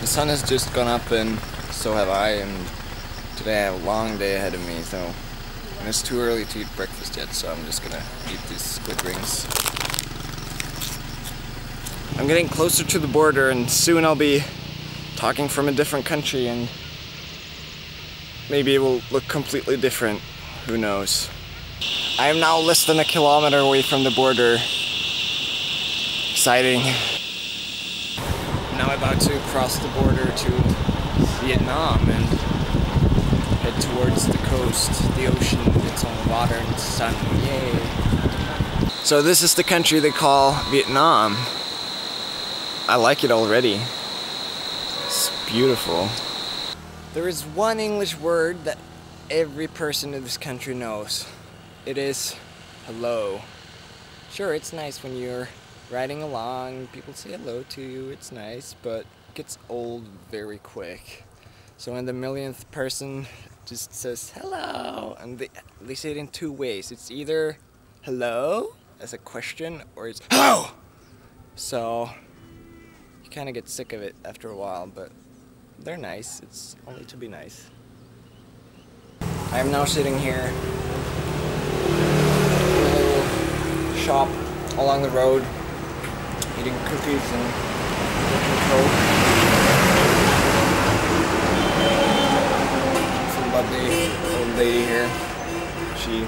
The sun has just gone up and so have I and today I have a long day ahead of me so and it's too early to eat breakfast yet so I'm just gonna eat these squid rings. I'm getting closer to the border and soon I'll be talking from a different country and maybe it will look completely different. Who knows? I am now less than a kilometer away from the border. Exciting. Now I'm about to cross the border to Vietnam and head towards the coast, the ocean, its own water and sun. Yay! So this is the country they call Vietnam. I like it already. Beautiful. There is one English word that every person in this country knows. It is hello. Sure, it's nice when you're riding along, people say hello to you, it's nice, but it gets old very quick. So when the millionth person just says hello, and they, they say it in two ways. It's either hello as a question or it's oh. So you kind of get sick of it after a while, but they're nice. It's only to be nice. I am now sitting here in a little shop along the road, eating cookies and drinking Coke. Some lovely old lady here. She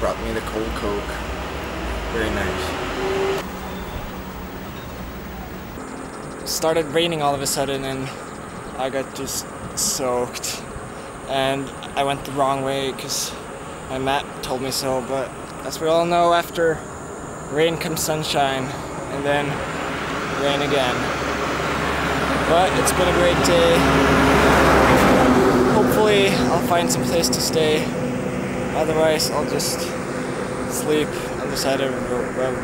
brought me the cold Coke. Very nice. Started raining all of a sudden and I got just soaked. And I went the wrong way because my map told me so, but as we all know, after rain comes sunshine, and then rain again. But it's been a great day. Hopefully, I'll find some place to stay. Otherwise, I'll just sleep on the side of the road.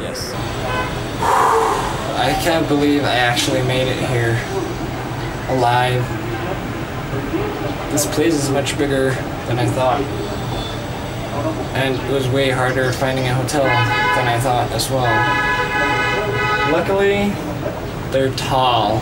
Yes. I can't believe I actually made it here alive. This place is much bigger than I thought. And it was way harder finding a hotel than I thought as well. Luckily, they're tall.